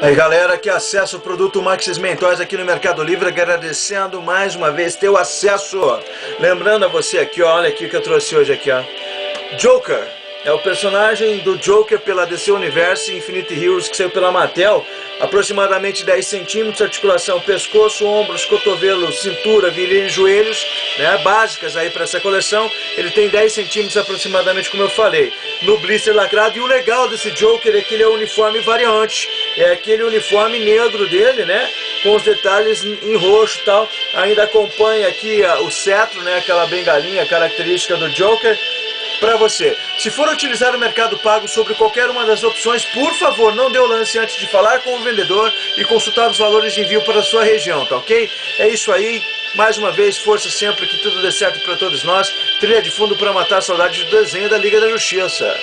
Aí galera que acessa o produto Maxis Mentóis aqui no Mercado Livre, agradecendo mais uma vez teu acesso. Lembrando a você aqui, ó, olha aqui que eu trouxe hoje aqui, ó. Joker, é o personagem do Joker pela DC Universe Infinite Heroes que saiu pela Mattel. Aproximadamente 10 centímetros, articulação, pescoço, ombros, cotovelo, cintura, virilha e joelhos, né, básicas aí para essa coleção. Ele tem 10 centímetros aproximadamente, como eu falei, no blister lacrado. E o legal desse Joker é que ele é um uniforme variante. É aquele uniforme negro dele, né, com os detalhes em roxo e tal. Ainda acompanha aqui o cetro, né, aquela bengalinha característica do Joker para você. Se for utilizar o Mercado Pago sobre qualquer uma das opções, por favor, não dê o lance antes de falar com o vendedor e consultar os valores de envio para a sua região, tá ok? É isso aí. Mais uma vez, força sempre, que tudo dê certo para todos nós. Trilha de fundo para matar a saudade do desenho da Liga da Justiça.